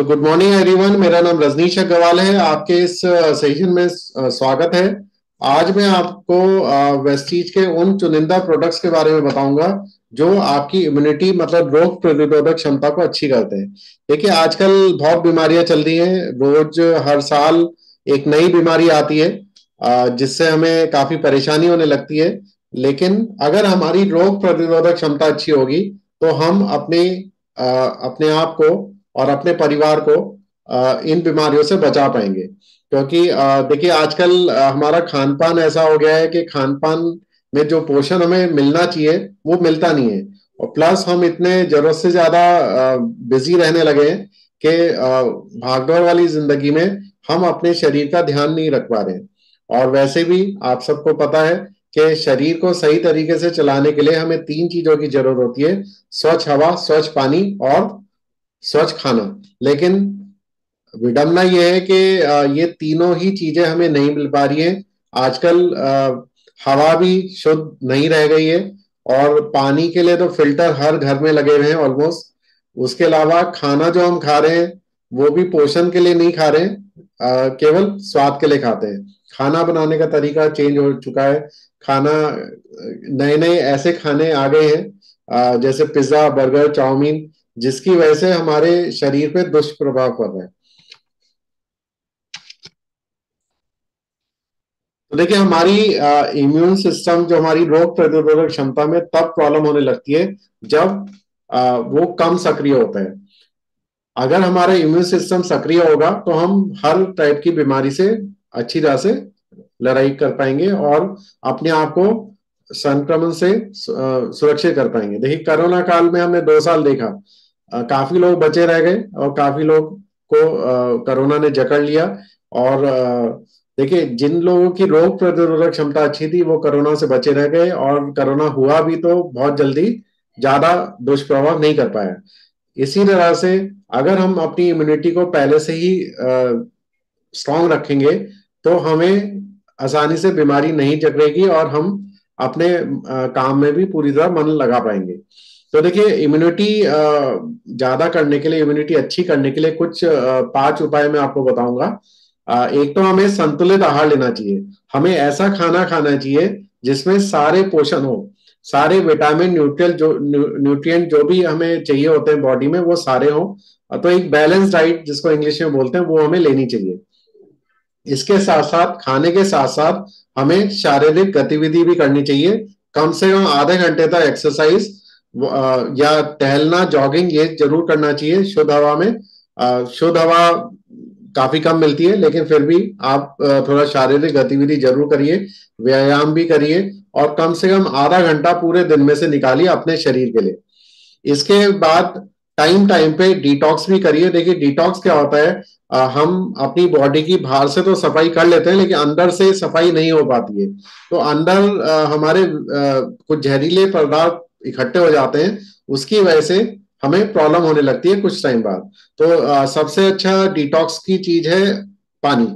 So good morning everyone मेरा नाम रजनीश अग्रवाल है। आपके इस सेशन में स्वागत है। आज मैं आपको वेस्टीज के उन चुनिंदा प्रोडक्ट्स के बारे में बताऊँगा, जो आपकी इम्यूनिटी मतलब रोग प्रतिरोधक क्षमता को अच्छी करते हैं। देखिए, आजकल बहुत बीमारियाँ चल रही हैं। रोज हर साल एक नई बीमारी आती है जिससे हमें काफ़ी परेशानी होने लगती है। लेकिन अगर हमारी रोग प्रतिरोधक क्षमता अच्छी होगी तो हम अपने अपने आप को और अपने परिवार को इन बीमारियों से बचा पाएँगे। क्योंकि देखिए, आजकल हमारा खान पान ऐसा हो गया है कि खान पान में जो पोषण हमें मिलना चाहिए, वो मिलता नहीं है। और प्लस हम इतने ज़रूरत से ज़्यादा बिज़ी रहने लगे हैं कि भागदौड़ वाली ज़िंदगी में हम अपने शरीर का ध्यान नहीं रख पा रहे हैं। और वैसे भी आप सबको पता है कि शरीर को सही तरीके से चलाने के लिए हमें तीन चीज़ों की ज़रूरत होती है, स्वच्छ हवा, स्वच्छ पानी और स्वच्छ खाना। लेकिन विडम्बना यह है कि ये तीनों ही चीज़ें हमें नहीं मिल पा रही है। आजकल हवा भी शुद्ध नहीं रह गई है और पानी के लिए तो फ़िल्टर हर घर में लगे हुए हैं ऑलमोस्ट उसके अलावा खाना जो हम खा रहे हैं, वो भी पोषण के लिए नहीं खा रहे हैं केवल स्वाद के लिए खाते हैं। खाना बनाने का तरीका चेंज हो चुका है। खाना नए नए ऐसे खाने आ गए हैं जैसे पिज्जा, बर्गर, चाउमीन जिसकी वजह से हमारे शरीर पे दुष्प्रभाव पड़ रहा है। तो देखिए हमारी इम्यून सिस्टम जो हमारी रोग प्रतिरोधक क्षमता में तब प्रॉब्लम होने लगती है जब आ, वो कम सक्रिय होता है। अगर हमारा इम्यून सिस्टम सक्रिय होगा तो हम हर टाइप की बीमारी से अच्छी तरह से लड़ाई कर पाएँगे और अपने आप को संक्रमण से सुरक्षित कर पाएँगे। देखिए कोरोना काल में हमने दो साल देखा। काफ़ी लोग बचे रह गए और काफ़ी लोग को कोरोना ने जकड़ लिया। और देखिए जिन लोगों की रोग प्रतिरोधक क्षमता अच्छी थी वो कोरोना से बचे रह गए और कोरोना हुआ भी तो बहुत जल्दी ज़्यादा दुष्प्रभाव नहीं कर पाया। इसी तरह से अगर हम अपनी इम्यूनिटी को पहले से ही स्ट्रांग रखेंगे तो हमें आसानी से बीमारी नहीं जकड़ेगी और हम अपने आ, काम में भी पूरी तरह मन लगा पाएँगे। तो देखिए इम्यूनिटी ज़्यादा करने के लिए इम्यूनिटी अच्छी करने के लिए कुछ पाँच उपाय मैं आपको बताऊँगा। एक तो हमें संतुलित आहार लेना चाहिए। हमें ऐसा खाना खाना चाहिए जिसमें सारे पोषण हो। सारे विटामिन न्यूट्रियल जो न्यूट्रिएंट जो भी हमें चाहिए होते हैं बॉडी में, वो सारे हो। तो एक बैलेंस डाइट जिसको इंग्लिश में बोलते हैं, वो हमें लेनी चाहिए। इसके साथ साथ, खाने के साथ साथ हमें शारीरिक गतिविधि भी करनी चाहिए। कम से कम आधे घंटे तक एक्सरसाइज या टहलना जॉगिंग ये ज़रूर करना चाहिए शुद्ध हवा में। शुद्ध हवा काफ़ी कम मिलती है लेकिन फिर भी आप थोड़ा शारीरिक गतिविधि ज़रूर करिए व्यायाम भी करिए और कम से कम आधा घंटा पूरे दिन में से निकालिए अपने शरीर के लिए। इसके बाद टाइम टाइम पे डिटॉक्स भी करिए। देखिए डिटॉक्स क्या होता है? आ, हम अपनी बॉडी की बाहर से तो सफ़ाई कर लेते हैं लेकिन अंदर से सफ़ाई नहीं हो पाती है। तो अंदर आ, हमारे आ, कुछ जहरीले पदार्थ इकट्ठे हो जाते हैं उसकी वजह से हमें प्रॉब्लम होने लगती है कुछ टाइम बाद। तो आ, सबसे अच्छा डिटॉक्स की चीज़ है पानी।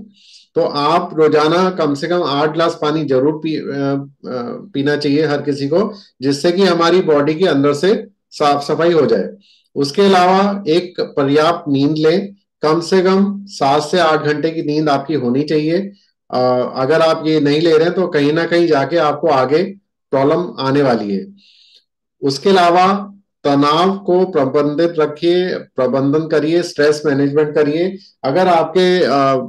तो आप रोज़ाना कम से कम आठ ग्लास पानी ज़रूर पी, आ, आ, पीना चाहिए हर किसी को जिससे कि हमारी बॉडी के अंदर से साफ़ सफ़ाई हो जाए। उसके अलावा एक पर्याप्त नींद लें। कम से कम सात से आठ घंटे की नींद आपकी होनी चाहिए। आ, अगर आप ये नहीं ले रहे हैं तो कहीं ना कहीं जाके आपको आगे प्रॉब्लम आने वाली है। उसके अलावा तनाव को प्रबंधित रखिए प्रबंधन करिए स्ट्रेस मैनेजमेंट करिए। अगर आपके आ,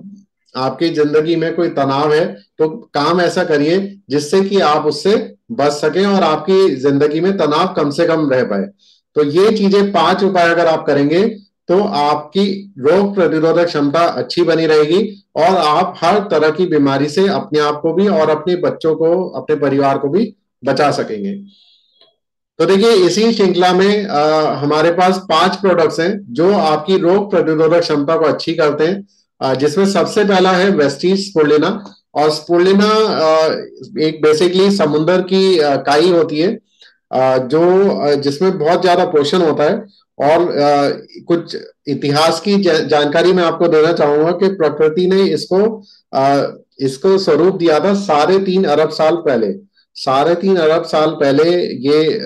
आपकी ज़िंदगी में कोई तनाव है तो काम ऐसा करिए जिससे कि आप उससे बच सके और आपकी ज़िंदगी में तनाव कम से कम रह पाए। तो ये चीज़ें पाँच उपाय अगर आप करेंगे तो आपकी रोग प्रतिरोधक क्षमता अच्छी बनी रहेगी और आप हर तरह की बीमारी से अपने आप को भी और अपने बच्चों को अपने परिवार को भी बचा सकेंगे। तो देखिए इसी श्रृंखला में आ, हमारे पास पाँच प्रोडक्ट्स हैं जो आपकी रोग प्रतिरोधक क्षमता को अच्छी करते हैं। जिसमें सबसे पहला है वेस्टीज स्पोलिना और स्पोलिना एक बेसिकली समुन्दर की काई होती है। जो जिसमें बहुत ज़्यादा पोषण होता है और कुछ इतिहास की जानकारी मैं आपको देना चाहूँगा कि प्रकृति ने इसको इसको स्वरूप दिया था साढ़े तीन अरब साल पहले। साढ़े तीन अरब साल पहले ये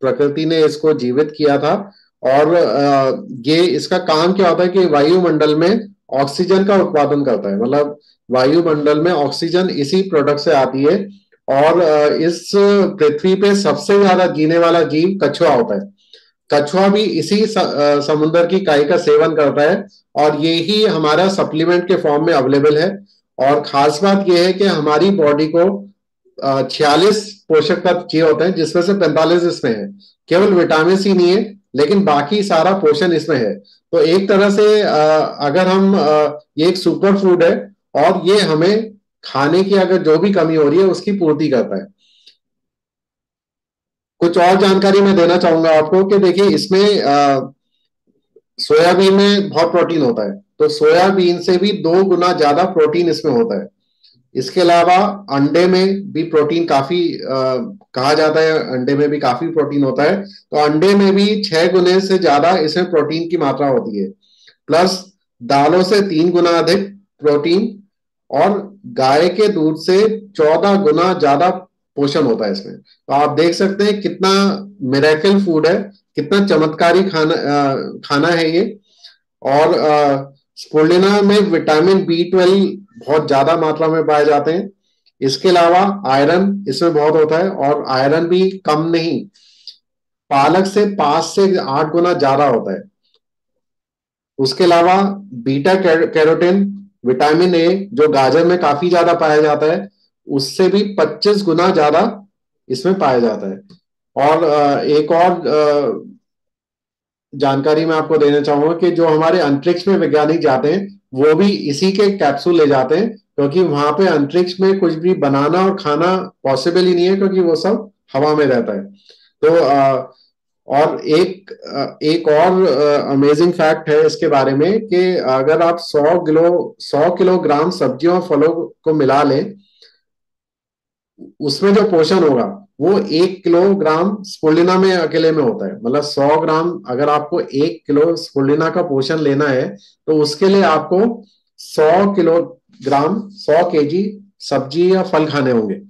प्रकृति ने इसको जीवित किया था और ये इसका काम क्या होता है कि वायुमंडल में ऑक्सीजन का उत्पादन करता है। मतलब वायुमंडल में ऑक्सीजन इसी प्रोडक्ट से आती है और इस पृथ्वी पे सबसे ज़्यादा जीने वाला जीव कछुआ होता है। कछुआ भी इसी समुद्र की काई का सेवन करता है और ये ही हमारा सप्लीमेंट के फॉर्म में अवेलेबल है। और खास बात यह है कि हमारी बॉडी को छियालीस पोषक तत्व चाहिए होते हैं, जिसमें से पैंतालीस इसमें है। केवल विटामिन सी नहीं है, लेकिन बाकी सारा पोषण इसमें है। तो एक तरह से अगर हम ये एक सुपर फ़ूड है, और ये हमें खाने की अगर जो भी कमी हो रही है, उसकी पूर्ति करता है। कुछ और जानकारी मैं देना चाहूँगा आपको कि देखिए, इसमें सोयाबीन में बहुत प्रोटीन होता है। तो सोयाबीन से भी दो गुना ज़्यादा प्रोटीन इसमें होता है। इसके अलावा अंडे में भी प्रोटीन काफ़ी आ, कहा जाता है अंडे में भी काफ़ी प्रोटीन होता है। तो अंडे में भी छह गुने से ज़्यादा इसमें प्रोटीन की मात्रा होती है। प्लस दालों से तीन गुना अधिक प्रोटीन और गाय के दूध से चौदह गुना ज़्यादा पोषण होता है इसमें। तो आप देख सकते हैं कितना मेरेकल फ़ूड है कितना चमत्कारी खाना आ, खाना है ये। और स्पोलिना में विटामिन बी ट्वेल्व बहुत ज़्यादा मात्रा में पाए जाते हैं। इसके अलावा आयरन इसमें बहुत होता है और आयरन भी कम नहीं। पालक से पाँच से आठ गुना ज़्यादा होता है। उसके अलावा बीटा कैरोटीन विटामिन ए जो गाजर में काफ़ी ज़्यादा पाया जाता है, उससे भी 25 गुना ज़्यादा इसमें पाया जाता है। और एक और जानकारी मैं आपको देना चाहूँगा कि जो हमारे अंतरिक्ष में वैज्ञानिक जाते हैं वो भी इसी के कैप्सूल ले जाते हैं क्योंकि वहाँ पे अंतरिक्ष में कुछ भी बनाना और खाना पॉसिबल ही नहीं है क्योंकि वो सब हवा में रहता है। तो आ, और एक एक और अमेजिंग फैक्ट है इसके बारे में कि अगर आप 100 किलो 100 किलोग्राम सब्जियों और फलों को मिला लें उसमें जो पोषण होगा वो एक किलोग्राम स्पोलिना में अकेले में होता है। मतलब सौ ग्राम अगर आपको एक किलो स्पोलिना का पोषण लेना है तो उसके लिए आपको सौ किलोग्राम, सौ केजी सब्ज़ी या फल खाने होंगे।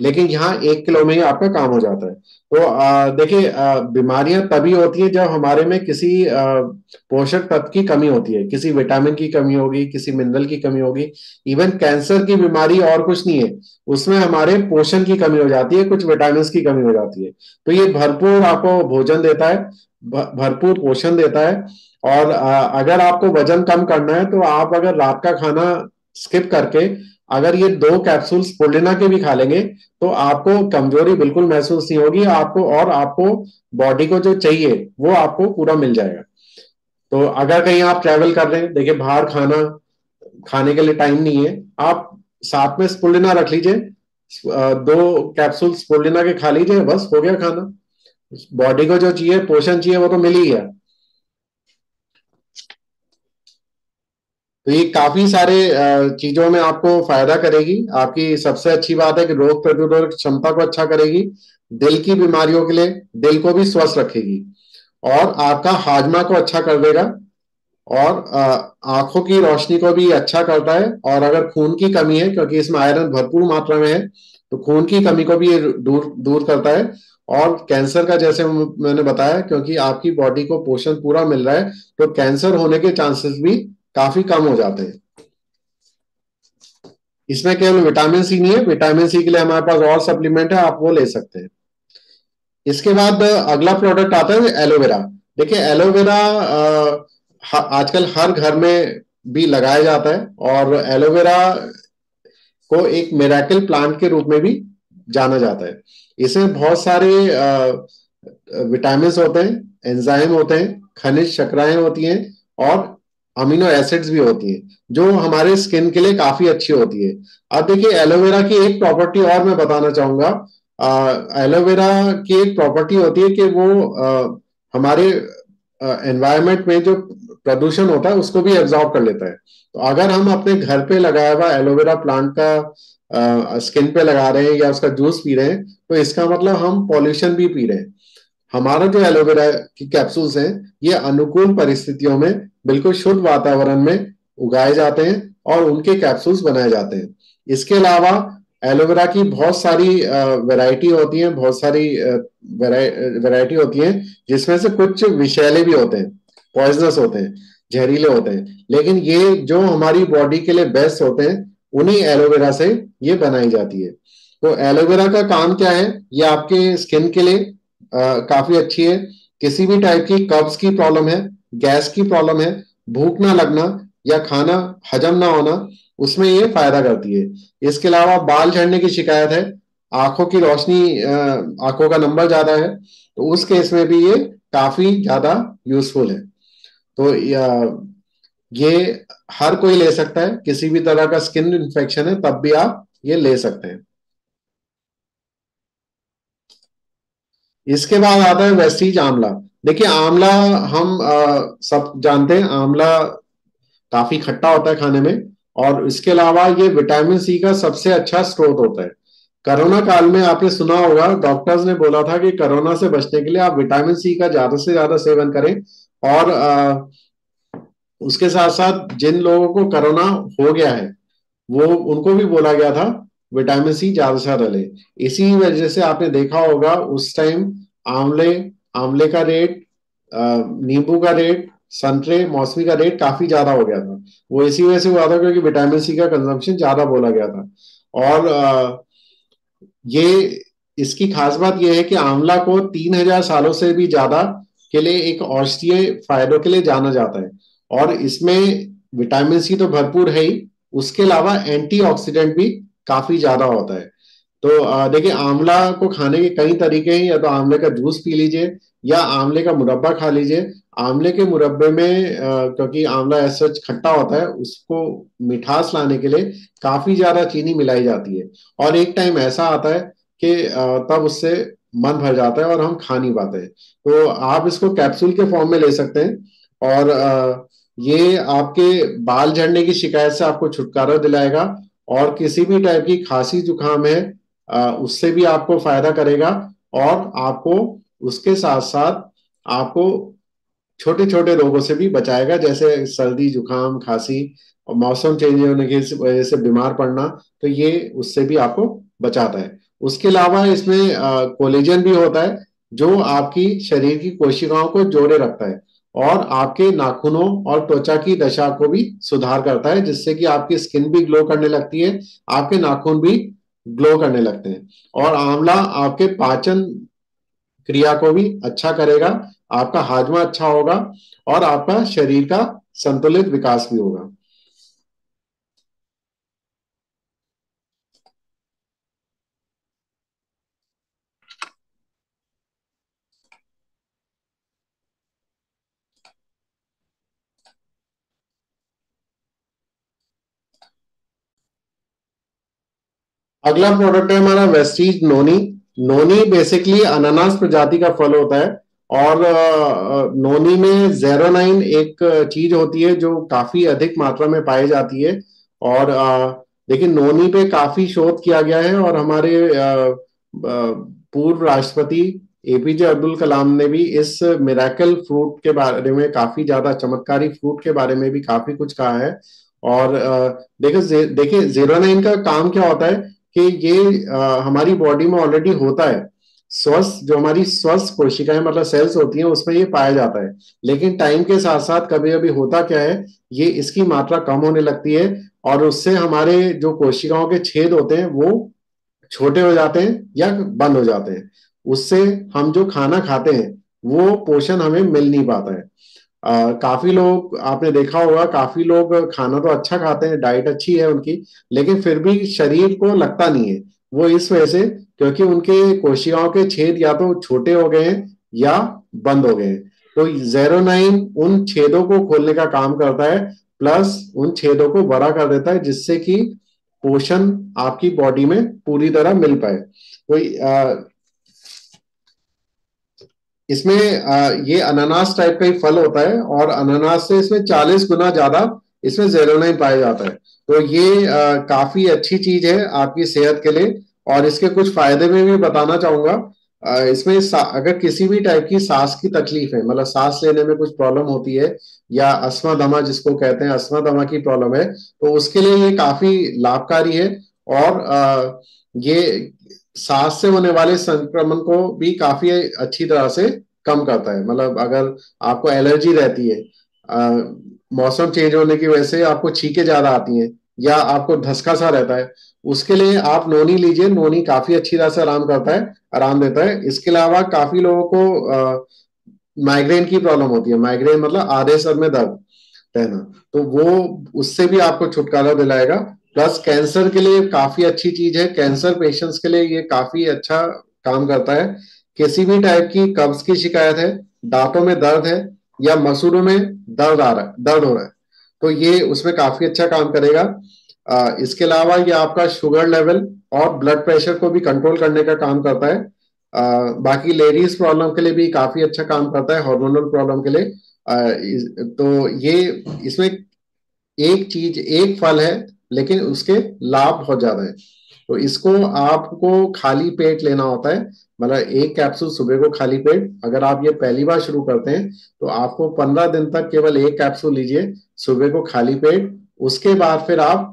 लेकिन यहाँ एक किलो में ही आपका काम हो जाता है। तो देखिए बीमारियाँ तभी होती है जब हमारे में किसी पोषक तत्व की कमी होती है, किसी विटामिन की कमी होगी, किसी मिनरल की कमी होगी। इवन कैंसर की बीमारी और कुछ नहीं है, उसमें हमारे पोषण की कमी हो जाती है, कुछ विटामिन की कमी हो जाती है। तो ये भरपूर आपको भोजन देता है भरपूर पोषण देता है और अगर आपको वज़न कम करना है तो आप अगर रात का खाना स्किप करके अगर ये दो कैप्सूल्स पोलिना के भी खा लेंगे तो आपको कमज़ोरी बिल्कुल महसूस नहीं होगी, आपको और आपको बॉडी को जो चाहिए, वो आपको पूरा मिल जाएगा। तो अगर कहीं आप ट्रेवल कर रहे हैं, देखिए बाहर खाना, खाने के लिए टाइम नहीं है, आप साथ में स्पोलिना रख लीजिए दो कैप्सूल स्पोलिना के खा लीजिए, बस हो गया खाना। बॉडी को जो चाहिए, पोषण चाहिए, वो तो मिल ही गया। तो ये काफ़ी सारे चीज़ों में आपको फ़ायदा करेगी। आपकी सबसे अच्छी बात है कि रोग प्रतिरोधक क्षमता को अच्छा करेगी, दिल की बीमारियों के लिए, दिल को भी स्वस्थ रखेगी और आपका हाजमा को अच्छा कर देगा और आँखों की रोशनी को भी अच्छा करता है और अगर खून की कमी है, क्योंकि इसमें आयरन भरपूर मात्रा में है तो खून की कमी को भी ये दूर दूर करता है और कैंसर का जैसे मैंने बताया, क्योंकि आपकी बॉडी को पोषण पूरा मिल रहा है तो कैंसर होने के चांसेस भी काफ़ी कम हो जाते हैं। इसमें केवल विटामिन सी नहीं है, विटामिन सी के लिए हमारे पास और सप्लीमेंट है, आप वो ले सकते हैं। इसके बाद अगला प्रोडक्ट आता है एलोवेरा देखिए एलोवेरा आजकल हर घर में भी लगाया जाता है और एलोवेरा को एक मेराकल प्लांट के रूप में भी जाना जाता है। इसमें बहुत सारे विटामिन होते हैं एंजाइम होते हैं, खनिज शक्राएँ होती हैं और अमीनो एसिड्स भी होती है जो हमारे स्किन के लिए काफ़ी अच्छी होती है। अब देखिए एलोवेरा की एक प्रॉपर्टी और मैं बताना चाहूँगा। एलोवेरा की एक प्रॉपर्टी होती है कि वो आ, हमारे एनवायरमेंट में जो प्रदूषण होता है उसको भी एब्जॉर्ब कर लेता है। तो अगर हम अपने घर पे लगाया हुआ एलोवेरा प्लांट का आ, स्किन पे लगा रहे हैं या उसका जूस पी रहे हैं तो इसका मतलब हम पॉल्यूशन भी पी रहे हैं। हमारा जो एलोवेरा की कैप्सूल्स हैं, ये अनुकूल परिस्थितियों में, बिल्कुल शुद्ध वातावरण में उगाए जाते हैं और उनके कैप्सूल्स बनाए जाते हैं। इसके अलावा एलोवेरा की बहुत सारी वैरायटी होती है, बहुत सारी वैरायटी होती है, जिसमें से कुछ विषैले भी होते हैं पॉइजनस होते हैं, जहरीले होते हैं। लेकिन ये जो हमारी बॉडी के लिए बेस्ट होते हैं, उन्हीं एलोवेरा से ये बनाई जाती है। तो एलोवेरा का काम क्या है? ये आपके स्किन के लिए काफ़ी अच्छी है। किसी भी टाइप की कब्ज की प्रॉब्लम है गैस की प्रॉब्लम है, भूख ना लगना या खाना हजम ना होना, उसमें ये फ़ायदा करती है। इसके अलावा बाल झड़ने की शिकायत है, आँखों की रोशनी आँखों का नंबर ज़्यादा है तो उस केस में भी ये काफ़ी ज़्यादा यूजफुल है। तो ये हर कोई ले सकता है, किसी भी तरह का स्किन इन्फेक्शन है, तब भी आप ये ले सकते हैं। इसके बाद आता है वेस्टीज आंवला। देखिए आंवला हम आ, सब जानते हैं आंवला काफ़ी खट्टा होता है खाने में और इसके अलावा ये विटामिन सी का सबसे अच्छा स्रोत होता है। कोरोना काल में आपने सुना होगा डॉक्टर्स ने बोला था कि कोरोना से बचने के लिए आप विटामिन सी का ज़्यादा से ज़्यादा सेवन करें और आ, उसके साथ साथ जिन लोगों को कोरोना हो गया है वो उनको भी बोला गया था विटामिन सी ज़्यादा से ज़्यादा ले। इसी वजह से आपने देखा होगा उस टाइम आंवले आंवले का रेट नींबू का रेट संतरे मौसमी का रेट काफ़ी ज़्यादा हो गया था। वो इसी वजह से हुआ था क्योंकि विटामिन सी का कंजम्पशन ज़्यादा बोला गया था। और आ, ये इसकी खास बात यह है कि आंवला को तीन हज़ार सालों से भी ज़्यादा के लिए एक औषधीय फायदों के लिए जाना जाता है। और इसमें विटामिन सी तो भरपूर है ही। उसके अलावा एंटीऑक्सीडेंट भी काफ़ी ज़्यादा होता है। तो देखिए, आंवला को खाने के कई तरीके हैं। या तो आंवले का जूस पी लीजिए, या आंवले का मुरब्बा खा लीजिए। आंवले के मुरब्बे में क्योंकि आंवला ऐसा खट्टा होता है, उसको मिठास लाने के लिए काफ़ी ज़्यादा चीनी मिलाई जाती है। और एक टाइम ऐसा आता है कि तब उससे मन भर जाता है और हम खा नहीं पाते तो आप इसको कैप्सूल के फॉर्म में ले सकते हैं। और ये आपके बाल झड़ने की शिकायत से आपको छुटकारा दिलाएगा। और किसी भी टाइप की खांसी जुकाम है उससे भी आपको फ़ायदा करेगा और आपको उसके साथ साथ आपको छोटे छोटे रोगों से भी बचाएगा, जैसे सर्दी, जुकाम, खांसी और मौसम चेंज होने की वजह से बीमार पड़ना तो ये उससे भी आपको बचाता है। उसके अलावा इसमें कोलेजन भी होता है, जो आपकी शरीर की कोशिकाओं को जोड़े रखता है। और आपके नाखूनों और त्वचा की दशा को भी सुधार करता है, जिससे कि आपकी स्किन भी ग्लो करने लगती है, आपके नाखून भी ग्लो करने लगते हैं। और आंवला आपके पाचन क्रिया को भी अच्छा करेगा, आपका हाजमा अच्छा होगा और आपका शरीर का संतुलित विकास भी होगा। अगला प्रोडक्ट है हमारा वेस्टीज नोनी नोनी बेसिकली अनानास प्रजाति का फल होता है और नोनी में जेरोनाइन एक चीज़ होती है जो काफ़ी अधिक मात्रा में पाई जाती है और देखिए नोनी पे काफ़ी शोध किया गया है और हमारे पूर्व राष्ट्रपति एपीजे अब्दुल कलाम ने भी इस मिराकल फ्रूट के बारे में काफ़ी ज़्यादा चमत्कारी फ्रूट के बारे में भी काफ़ी कुछ कहा है और देखिए देखिए ज़ीरो नाइन का काम क्या होता है? कि ये आ, हमारी बॉडी में ऑलरेडी होता है। स्वस्थ जो हमारी स्वस्थ कोशिकाएँ मतलब सेल्स होती हैं उसमें ये पाया जाता है। लेकिन टाइम के साथ साथ कभी कभी होता क्या है ये इसकी मात्रा कम होने लगती है और उससे हमारे जो कोशिकाओं के छेद होते हैं वो छोटे हो जाते हैं या बंद हो जाते हैं। उससे हम जो खाना खाते हैं वो पोषण हमें मिल नहीं पाता है। काफ़ी लोग, आपने देखा होगा, काफ़ी लोग खाना तो अच्छा खाते हैं डाइट अच्छी है उनकी, लेकिन फिर भी शरीर को लगता नहीं है। वो इस वजह से, क्योंकि उनके कोशिकाओं के छेद या तो छोटे हो गए हैं या बंद हो गए हैं। तो जेरोनाइन उन छेदों को खोलने का काम करता है प्लस उन छेदों को बड़ा कर देता है, जिससे कि पोषण आपकी बॉडी में पूरी तरह मिल पाए। तो इसमें ये अनानास टाइप का ही फल होता है और अनानास से इसमें चालीस गुना ज़्यादा इसमें जेरोनाइन पाया जाता है। तो ये आ, काफ़ी अच्छी चीज़ है आपकी सेहत के लिए और इसके कुछ फ़ायदे में भी बताना चाहूँगा। इसमें अगर किसी भी टाइप की सांस की तकलीफ़ है मतलब सांस लेने में कुछ प्रॉब्लम होती है या अस्मा दमा जिसको कहते हैं अस्मा दमा की प्रॉब्लम है तो उसके लिए ये काफ़ी लाभकारी है और आ, ये सांस से होने वाले संक्रमण को भी काफ़ी अच्छी तरह से कम करता है। मतलब अगर आपको एलर्जी रहती है आ, मौसम चेंज होने की वजह से आपको छीके ज़्यादा आती हैं या आपको धसका सा रहता है उसके लिए आप नोनी लीजिए। नोनी काफ़ी अच्छी तरह से आराम करता है आराम देता है। इसके अलावा काफ़ी लोगों को माइग्रेन की प्रॉब्लम होती है। माइग्रेन मतलब आधे सर में दर्द रहना। तो वो उससे भी आपको छुटकारा दिलाएगा। प्लस कैंसर के लिए काफ़ी अच्छी चीज़ है। कैंसर पेशेंट्स के लिए ये काफ़ी अच्छा काम करता है। किसी भी टाइप की कब्ज की शिकायत है दांतों में दर्द है या मसूरों में दर्द आ रहा है दर्द हो रहा है तो ये उसमें काफ़ी अच्छा काम करेगा। आ, इसके अलावा ये आपका शुगर लेवल और ब्लड प्रेशर को भी कंट्रोल करने का काम करता है। आ, बाकी लेडीज़ प्रॉब्लम के लिए भी काफ़ी अच्छा काम करता है हार्मोनल प्रॉब्लम के लिए। आ, इस, तो ये इसमें एक चीज़ एक फल है लेकिन उसके लाभ बहुत ज़्यादा है। तो इसको आपको खाली पेट लेना होता है मतलब एक कैप्सूल सुबह को खाली पेट। अगर आप ये पहली बार शुरू करते हैं तो आपको पंद्रह दिन तक केवल एक कैप्सूल लीजिए, सुबह को खाली पेट। उसके बाद फिर आप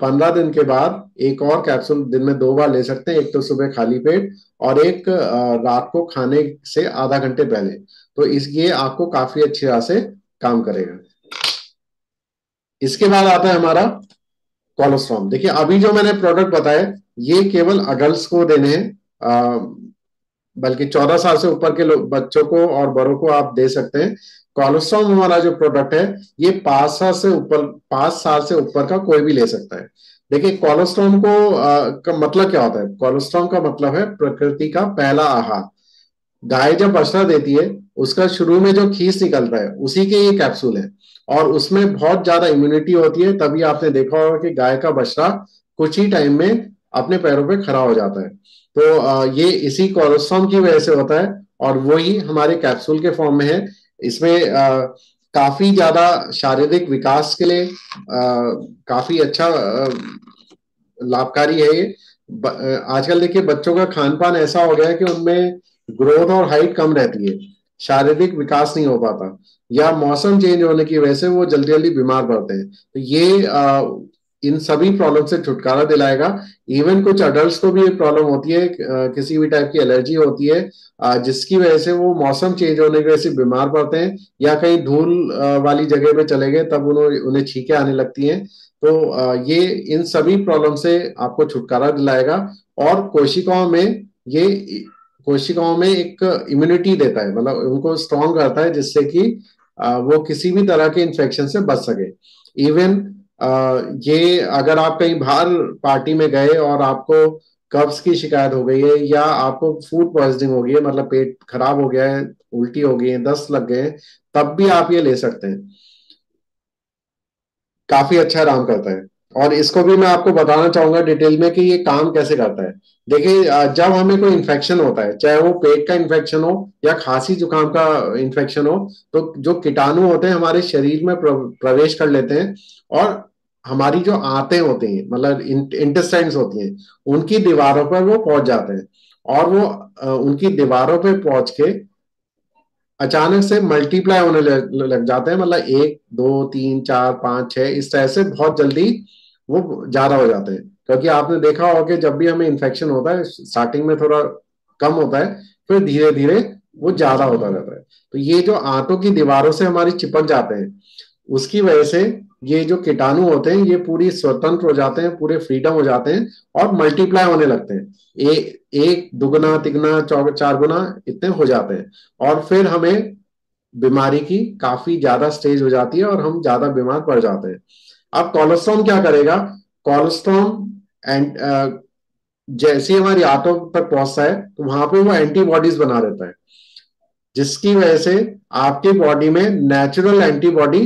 पंद्रह दिन के बाद एक और कैप्सूल दिन में दो बार ले सकते हैं, एक तो सुबह खाली पेट और एक रात को खाने से आधा घंटे पहले। तो इस, ये आपको काफ़ी अच्छी तरह से काम करेगा। इसके बाद आता है हमारा कोलोस्ट्रॉम देखिए अभी जो मैंने प्रोडक्ट बताए ये केवल अडल्ट को देने हैं बल्कि चौदह साल से ऊपर के बच्चों को और बड़ों को आप दे सकते हैं। कोलेस्ट्रॉम हमारा जो प्रोडक्ट है ये पाँच साल से ऊपर पाँच साल से ऊपर का कोई भी ले सकता है। देखिए कोलेस्ट्रॉम को आ, का मतलब क्या होता है? कोलेस्ट्रॉम का मतलब है प्रकृति का पहला आहार। गाय जब बछड़ा देती है उसका शुरू में जो खीस निकलता है उसी के ये कैप्सूल है। और उसमें बहुत ज़्यादा इम्यूनिटी होती है, तभी आपने देखा होगा कि गाय का बछड़ा कुछ ही टाइम में अपने पैरों पे खड़ा हो जाता है। तो ये इसी कोलेस्ट्रॉम की वजह से होता है और वही हमारे कैप्सूल के फॉर्म में है। इसमें काफ़ी ज़्यादा शारीरिक विकास के लिए काफ़ी अच्छा लाभकारी है ये। आजकल देखिए बच्चों का खान पान ऐसा हो गया है कि उनमें ग्रोथ और हाइट कम रहती है। शारीरिक विकास नहीं हो पाता। या मौसम चेंज होने की वजह से वो जल्दी जल्दी बीमार पड़ते हैं। तो ये आ, इन सभी प्रॉब्लम से छुटकारा दिलाएगा। इवन कुछ अडल्ट को भी ये प्रॉब्लम होती है किसी भी टाइप की एलर्जी होती है जिसकी वजह से वो मौसम चेंज होने की वजह से बीमार पड़ते हैं या कहीं धूल वाली जगह पे चले गए तब उन्हें उन्हें छीके आने लगती हैं। तो ये इन सभी प्रॉब्लम से आपको छुटकारा दिलाएगा। और कोशिकाओं में ये कोशिकाओं में एक इम्यूनिटी देता है मतलब उनको स्ट्रॉन्ग करता है जिससे कि वो किसी भी तरह के इन्फेक्शन से बच सके। इवन ये अगर आप कहीं बाहर पार्टी में गए और आपको कब्ज की शिकायत हो गई है या आपको फ़ूड पॉइजनिंग हो गई है मतलब पेट खराब हो गया है, उल्टी हो गई है, दस्त लग गए तब भी आप ये ले सकते हैं। काफ़ी अच्छा आराम करता है। और इसको भी मैं आपको बताना चाहूँगा डिटेल में कि ये काम कैसे करता है। देखिए जब हमें कोई इन्फेक्शन होता है, चाहे वो पेट का इन्फेक्शन हो या खांसी जुकाम का इन्फेक्शन हो तो जो कीटाणु होते हैं हमारे शरीर में प्रवेश कर लेते हैं और हमारी जो आते होते हैं मतलब इंटेस्टाइन्स होती हैं, उनकी दीवारों पर वो पहुँच जाते हैं और वो उनकी दीवारों पर पहुँच के अचानक से मल्टीप्लाई होने लग जाते हैं मतलब एक, दो, तीन, चार, पाँच, छह, इस तरह से बहुत जल्दी वो ज़्यादा हो जाते हैं। क्योंकि आपने देखा होगा कि जब भी हमें इन्फेक्शन होता है स्टार्टिंग में थोड़ा कम होता है फिर धीरे धीरे वो ज़्यादा होता रहता है। तो ये जो आंतों की दीवारों से हमारी चिपक जाते हैं उसकी वजह से ये जो कीटाणु होते हैं ये पूरी स्वतंत्र हो जाते हैं पूरे फ्रीडम हो जाते हैं और मल्टीप्लाई होने लगते हैं। ए, एक दुगना तिगना चौ चार गुना इतने हो जाते हैं। और फिर हमें बीमारी की काफ़ी ज़्यादा स्टेज हो जाती है और हम ज़्यादा बीमार पड़ जाते हैं। अब कोलेस्ट्रॉम क्या करेगा? कोलेस्ट्रॉम एंड जैसे हमारी आंतों तक पहुँचता है तो वहाँ पे वो एंटीबॉडीज बना देता है, जिसकी वजह से आपकी बॉडी में नेचुरल एंटीबॉडी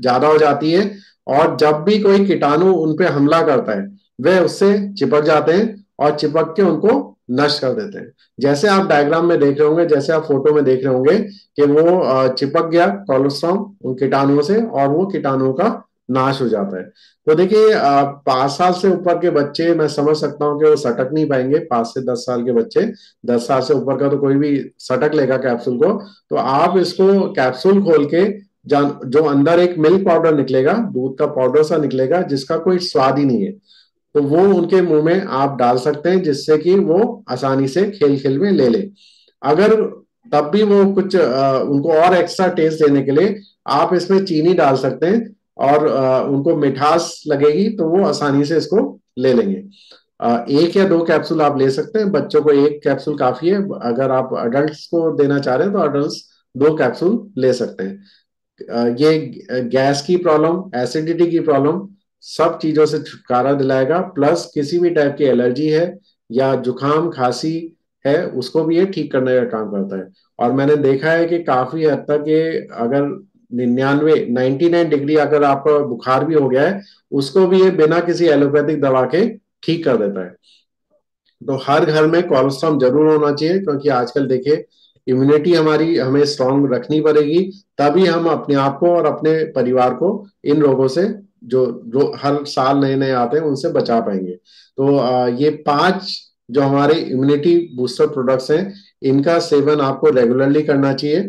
ज़्यादा हो जाती है और जब भी कोई कीटाणु उन पे हमला करता है, वे उससे चिपक जाते हैं और चिपक के उनको नष्ट कर देते हैं। जैसे आप डायग्राम में देख रहे होंगे, जैसे आप फ़ोटो में देख रहे होंगे कि वो चिपक गया कोलेस्ट्रॉम उन कीटाणुओं से और वो कीटाणुओं का नाश हो जाता है। तो देखिए पाँच साल से ऊपर के बच्चे मैं समझ सकता हूँ कि वो सटक नहीं पाएँगे पाँच से दस साल के बच्चे। दस साल से ऊपर का तो कोई भी सटक लेगा कैप्सूल को। तो आप इसको कैप्सूल खोल के जान जो अंदर एक मिल्क पाउडर निकलेगा दूध का पाउडर सा निकलेगा जिसका कोई स्वाद ही नहीं है तो वो उनके मुँह में आप डाल सकते हैं जिससे कि वो आसानी से खेल खेल में ले ले। अगर तब भी वो कुछ आ, उनको और एक्स्ट्रा टेस्ट देने के लिए आप इसमें चीनी डाल सकते हैं और उनको मिठास लगेगी तो वो आसानी से इसको ले लेंगे। एक या दो कैप्सूल आप ले सकते हैं। बच्चों को एक कैप्सूल काफ़ी है। अगर आप अडल्ट को देना चाह रहे हैं तो अडल्ट दो कैप्सूल ले सकते हैं। ये गैस की प्रॉब्लम एसिडिटी की प्रॉब्लम, सब चीज़ों से छुटकारा दिलाएगा। प्लस किसी भी टाइप की एलर्जी है या जुकाम, खांसी है, उसको भी ये ठीक करने का काम करता है। और मैंने देखा है कि काफ़ी हद तक ये अगर निन्यानवे नाइनटी नाइन डिग्री अगर आपका बुखार भी हो गया है उसको भी ये बिना किसी एलोपैथिक दवा के ठीक कर देता है। तो हर घर में कोलेस्ट्रॉल ज़रूर होना चाहिए क्योंकि आजकल देखिए इम्यूनिटी हमारी हमें स्ट्रांग रखनी पड़ेगी तभी हम अपने आप को और अपने परिवार को इन रोगों से जो जो हर साल नए नए आते हैं उनसे बचा पाएँगे। तो आ, ये पाँच जो हमारे इम्यूनिटी बूस्टर प्रोडक्ट्स हैं इनका सेवन आपको रेगुलरली करना चाहिए।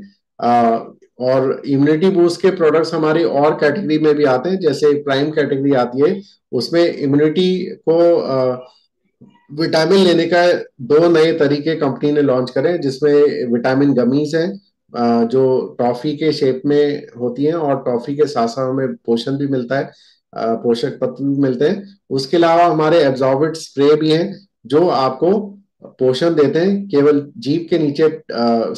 और इम्यूनिटी बूस्ट के प्रोडक्ट्स हमारी और कैटेगरी में भी आते हैं, जैसे प्राइम कैटेगरी आती है, उसमें इम्यूनिटी को विटामिन लेने का दो नए तरीके कंपनी ने लॉन्च करे, जिसमें विटामिन गमीज है जो टॉफी के शेप में होती हैं और टॉफी के साथ साथ हमें पोषण भी मिलता है पोषक तत्व भी मिलते हैं। उसके अलावा हमारे एब्जॉर्बिट स्प्रे भी हैं, जो आपको पोषण देते हैं, केवल जीप के नीचे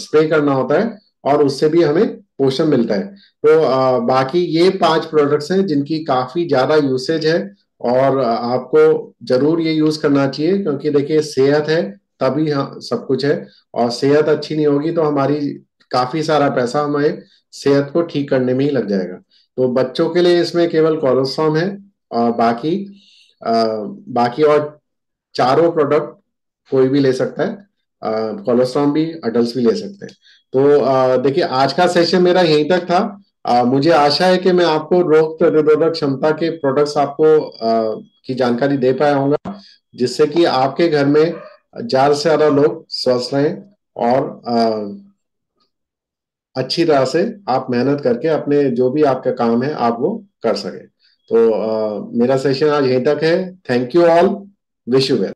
स्प्रे करना होता है और उससे भी हमें पोषण मिलता है। तो आ, बाकी ये पाँच प्रोडक्ट्स हैं जिनकी काफ़ी ज़्यादा यूसेज है और आपको ज़रूर ये यूज़ करना चाहिए क्योंकि देखिए सेहत है तभी हाँ सब कुछ है और सेहत अच्छी नहीं होगी तो हमारी काफ़ी सारा पैसा हमारे सेहत को ठीक करने में ही लग जाएगा। तो बच्चों के लिए इसमें केवल कोलोस्ट्रॉम है और बाकी आ, बाकी और चारों प्रोडक्ट कोई भी ले सकता है। कोलोस्ट्रॉम भी अडल्ट भी ले सकते हैं। तो देखिए आज का सेशन मेरा यहीं तक था। आ, मुझे आशा है कि मैं आपको रोग प्रतिरोधक क्षमता के प्रोडक्ट्स आपको आ, की जानकारी दे पाया होगा जिससे कि आपके घर में ज़्यादा से ज़्यादा लोग स्वस्थ रहें और आ, अच्छी तरह से आप मेहनत करके अपने जो भी आपका काम है आप वो कर सके। तो आ, मेरा सेशन आज यहीं तक है। Thank you all wish you well